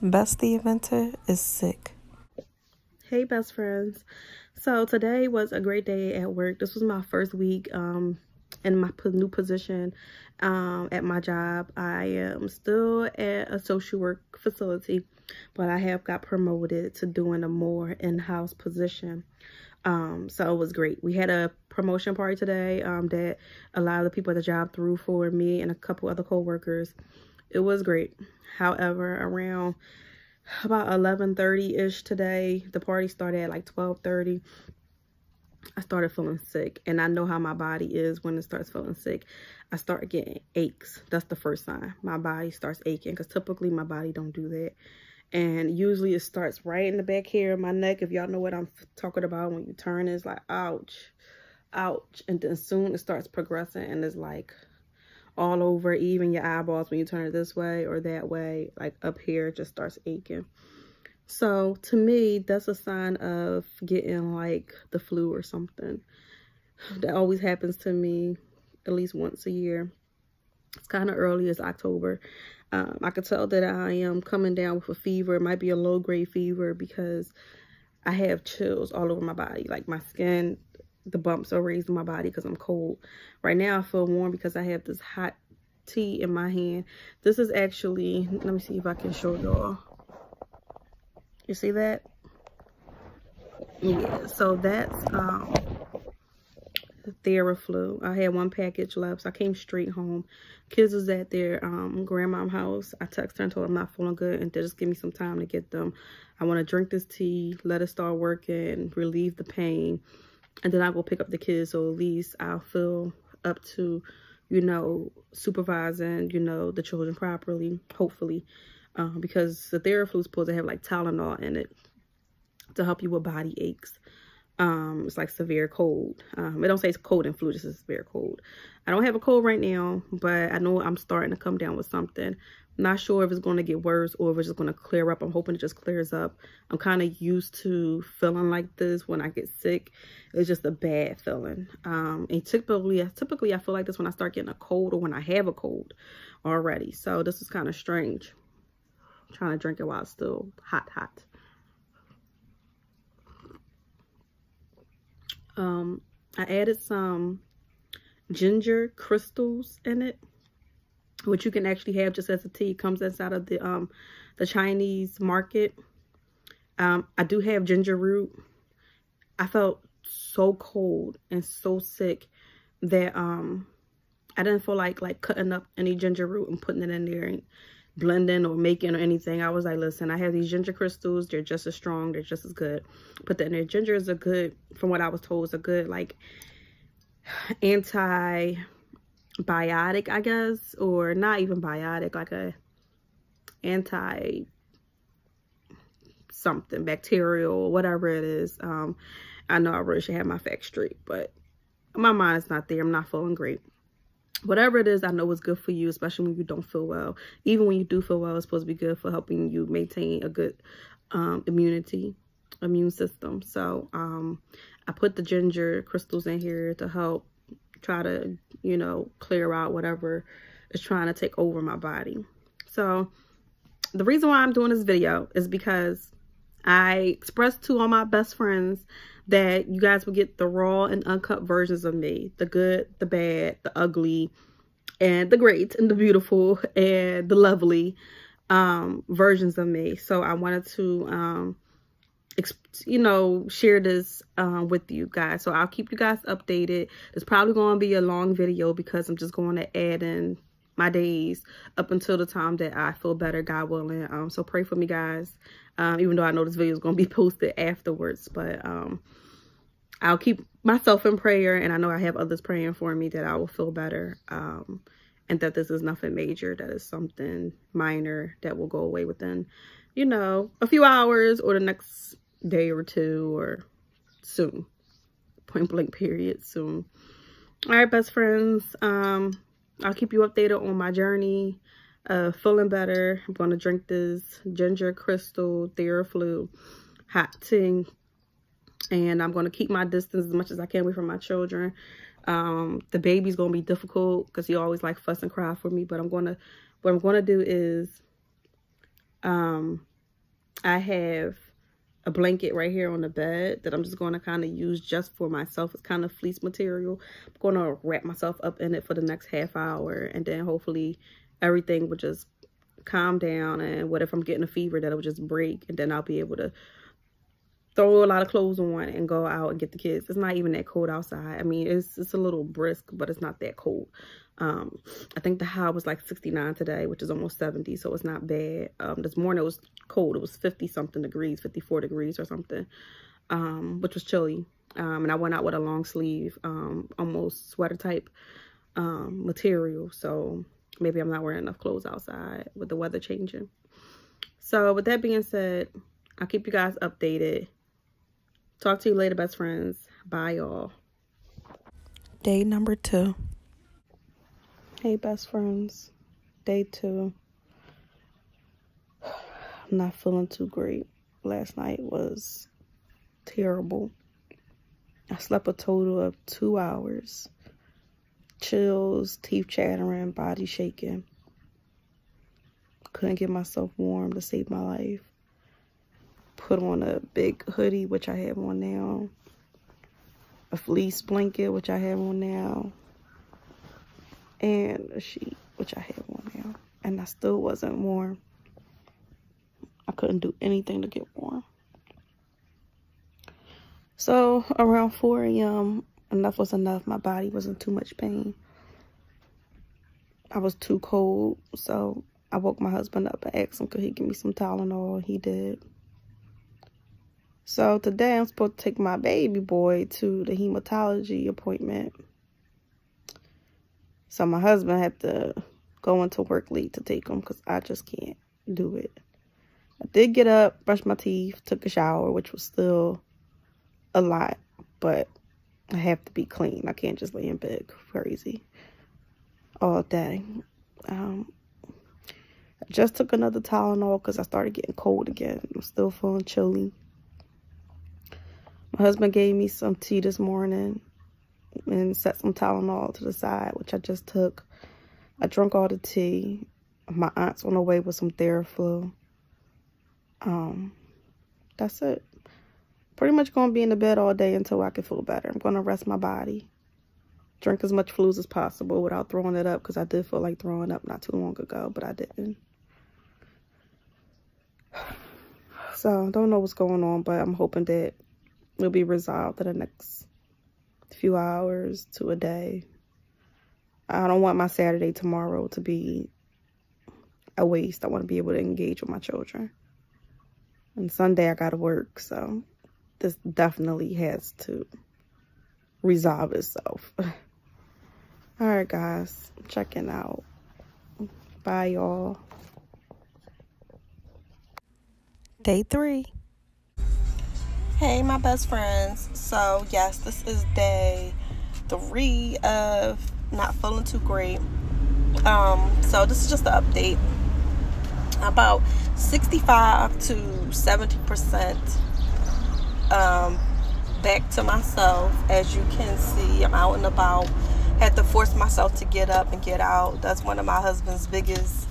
Bess the Inventor is sick. Hey, best friends. So today was a great day at work. This was my first week um, in my new position um, at my job. I am still at a social work facility, but I have got promoted to doing a more in-house position. Um, so it was great. We had a promotion party today um, that a lot of the people at the job threw for me and a couple other co-workers. It was great. However, around about 11.30ish today, the party started at like 12.30. I started feeling sick and I know how my body is when it starts feeling sick. I start getting aches. That's the first sign. My body starts aching because typically my body don't do that. And usually it starts right in the back here of my neck. If y'all know what I'm talking about, when you turn, it's like, ouch, ouch. And then soon it starts progressing and it's like all over, even your eyeballs when you turn it this way or that way, like up here, just starts aching. So to me, that's a sign of getting like the flu or something. That always happens to me at least once a year. It's kind of early, it's October. Um, I could tell that I am coming down with a fever. It might be a low grade fever because I have chills all over my body. Like my skin the bumps are raised in my body because I'm cold. Right now I feel warm because I have this hot tea in my hand. This is actually, let me see if I can show y'all. You see that? Yeah, so that's um Theraflu. I had one package left, so I came straight home. Kids was at their um grandma's house. I texted her and told them I'm not feeling good and they just give me some time to get them. I want to drink this tea, let it start working, relieve the pain and then I go pick up the kids so at least I'll feel up to, you know, supervising, you know, the children properly, hopefully. Um, because the Theraflu is supposed to have like Tylenol in it to help you with body aches. Um, it's like severe cold. Um, it don't say it's cold and flu, just severe cold. I don't have a cold right now, but I know I'm starting to come down with something. Not sure if it's going to get worse or if it's just going to clear up. I'm hoping it just clears up. I'm kind of used to feeling like this when I get sick. It's just a bad feeling. Um, and typically, typically I feel like this when I start getting a cold or when I have a cold already. So this is kind of strange. I'm trying to drink it while it's still hot, hot. Um, I added some ginger crystals in it which you can actually have just as a tea. It comes inside of the um the Chinese market. Um, I do have ginger root. I felt so cold and so sick that um I didn't feel like like cutting up any ginger root and putting it in there and blending or making or anything. I was like, listen, I have these ginger crystals. They're just as strong. They're just as good. Put that in there. Ginger is a good, from what I was told, is a good like anti biotic, I guess, or not even biotic, like a anti something, bacterial, whatever it is. Um, I know I really should have my facts straight, but my mind is not there. I'm not feeling great. Whatever it is, I know it's good for you, especially when you don't feel well. Even when you do feel well, it's supposed to be good for helping you maintain a good um, immunity, immune system. So um, I put the ginger crystals in here to help try to, you know, clear out whatever is trying to take over my body. So the reason why I'm doing this video is because I expressed to all my best friends that you guys will get the raw and uncut versions of me. The good, the bad, the ugly, and the great, and the beautiful, and the lovely um, versions of me. So I wanted to um, you know, share this um, with you guys. So I'll keep you guys updated. It's probably going to be a long video because I'm just going to add in my days up until the time that I feel better, God willing. Um, so pray for me, guys. Um, even though I know this video is going to be posted afterwards, but um, I'll keep myself in prayer, and I know I have others praying for me that I will feel better, um, and that this is nothing major, that is something minor that will go away within, you know, a few hours or the next day or two or soon. Point blank period soon. All right, best friends. Um, I'll keep you updated on my journey. Uh, feeling better. I'm going to drink this ginger crystal Theraflu hot tea. And I'm going to keep my distance as much as I can away from my children. Um, the baby's going to be difficult because he always like fuss and cry for me. But I'm going to, what I'm going to do is Um, I have a blanket right here on the bed that I'm just going to kind of use just for myself. It's kind of fleece material. I'm going to wrap myself up in it for the next half hour and then hopefully everything will just calm down and what if I'm getting a fever that will just break and then I'll be able to throw a lot of clothes on and go out and get the kids. It's not even that cold outside. I mean, it's, it's a little brisk, but it's not that cold. Um, I think the high was like 69 today, which is almost 70, so it's not bad. Um, this morning it was cold. It was 50 something degrees, 54 degrees or something, um, which was chilly. Um, and I went out with a long sleeve, um, almost sweater type um, material. So maybe I'm not wearing enough clothes outside with the weather changing. So with that being said, I'll keep you guys updated. Talk to you later, best friends. Bye, y'all. Day number two. Hey, best friends. Day two. I'm not feeling too great. Last night was terrible. I slept a total of two hours. Chills, teeth chattering, body shaking. Couldn't get myself warm to save my life. Put on a big hoodie, which I have on now. A fleece blanket, which I have on now and a sheet, which I have on now. And I still wasn't warm. I couldn't do anything to get warm. So around 4 a.m., enough was enough. My body was in too much pain. I was too cold, so I woke my husband up and asked him could he give me some Tylenol. He did. So today I'm supposed to take my baby boy to the hematology appointment. So my husband had to go into work late to take him because I just can't do it. I did get up, brush my teeth, took a shower, which was still a lot, but I have to be clean. I can't just lay in bed crazy all day. Um, I just took another Tylenol because I started getting cold again. I'm still feeling chilly. My husband gave me some tea this morning and set some Tylenol to the side, which I just took. I drank all the tea. My aunt's on the way with some Theraflu. Um, that's it. Pretty much going to be in the bed all day until I can feel better. I'm going to rest my body. Drink as much Flus as possible without throwing it up because I did feel like throwing up not too long ago, but I didn't. So, I don't know what's going on, but I'm hoping that it'll be resolved in the next few hours to a day. I don't want my Saturday tomorrow to be a waste. I want to be able to engage with my children. And Sunday I got to work, so this definitely has to resolve itself. All right, guys, checking out. Bye, y'all. Day three. Hey, my best friends. So, yes, this is day three of not feeling too great. Um, so this is just an update. About 65 to 70% um, back to myself. As you can see, I'm out and about. Had to force myself to get up and get out. That's one of my husband's biggest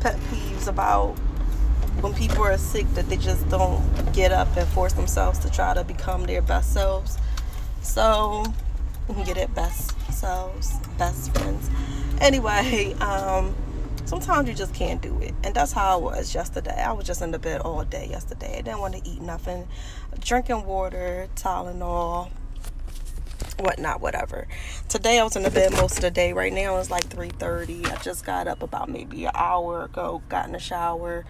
pet peeves about when people are sick that they just don't get up and force themselves to try to become their best selves. So we can get it best selves, best friends. Anyway, um, sometimes you just can't do it. And that's how I was yesterday. I was just in the bed all day yesterday. I didn't want to eat nothing. Drinking water, Tylenol, whatnot, whatever. Today I was in the bed most of the day. Right now it's like 3.30. I just got up about maybe an hour ago, got in the shower,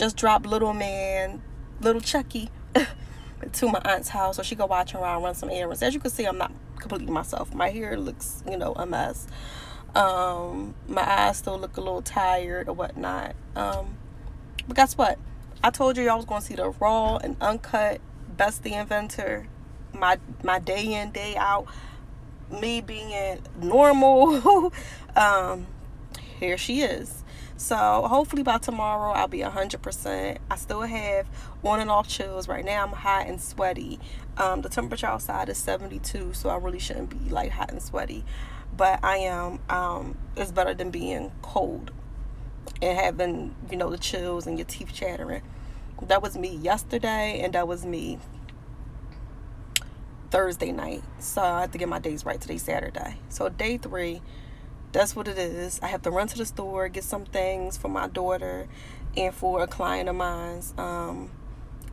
just dropped little man, little Chucky, to my aunt's house so she could watch around, run some errands. As you can see, I'm not completely myself. My hair looks, you know, a mess. Um, my eyes still look a little tired or whatnot. Um, but guess what? I told you I was going to see the raw and uncut Bess the Inventor. My my day in day out, me being normal. um, here she is. So hopefully by tomorrow I'll be 100%. I still have on and off chills. Right now I'm hot and sweaty. Um, the temperature outside is 72, so I really shouldn't be like hot and sweaty. But I am, um, it's better than being cold. and having, you know, the chills and your teeth chattering. That was me yesterday, and that was me Thursday night. So I have to get my days right. Today, Saturday. So day three, that's what it is. I have to run to the store, get some things for my daughter and for a client of mine's. Um,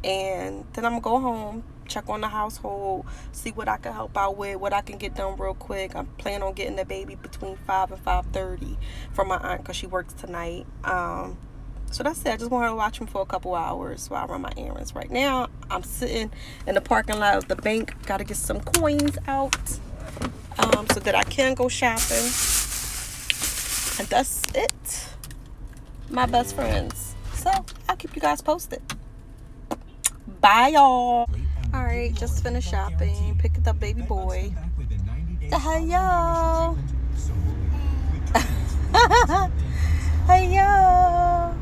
and then I'm gonna go home, check on the household, see what I can help out with, what I can get done real quick. I'm planning on getting the baby between five and five thirty from my aunt because she works tonight. Um, so that's it. I just want her to watch him for a couple hours while I run my errands. Right now, I'm sitting in the parking lot of the bank. Got to get some coins out um, so that I can go shopping. And that's it. My best friends. So I'll keep you guys posted. Bye, y'all. All right, just finished shopping. Picked up baby boy. Hey, yo. hey, yo.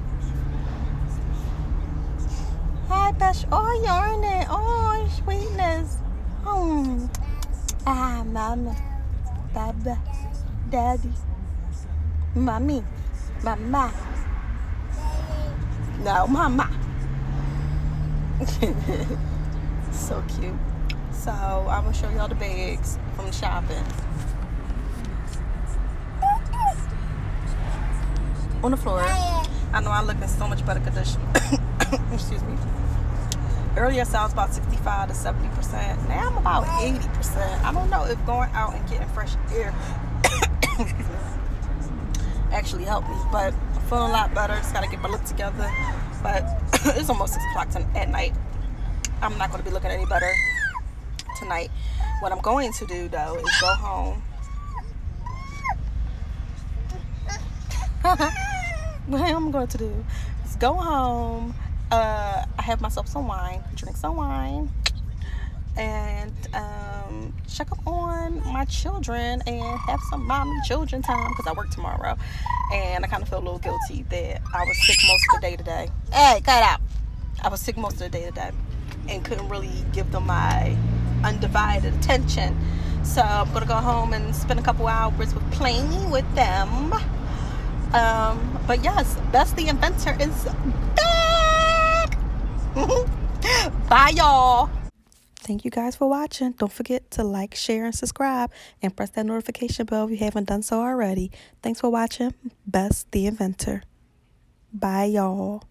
Hi, Besh. Oh, yarning. Oh, sweetness. Oh. Ah, mama. Baba. Daddy. Mommy. Mama. No, mama. so cute. So I'm gonna show y'all the bags from shopping. On the floor. I know I look in so much better condition. Excuse me. Earlier, so I was about 65 to 70 percent. Now I'm about 80 percent. I don't know if going out and getting fresh air actually helped me, but I'm feeling a lot better. Just gotta get my look together. But it's almost six o'clock at night. I'm not gonna be looking any better tonight. What I'm going to do though is go home. what I'm going to do is go home. Uh, I have myself some wine, drink some wine, and um, check up on my children and have some mommy children time because I work tomorrow. And I kind of feel a little guilty that I was sick most of the day today. Hey, cut out. I was sick most of the day today and couldn't really give them my undivided attention. So I'm gonna go home and spend a couple hours with playing with them. Um, but yes, Bess the Inventor is back. Bye, y'all. Thank you guys for watching. Don't forget to like, share, and subscribe, and press that notification bell if you haven't done so already. Thanks for watching. Bess the Inventor. Bye, y'all.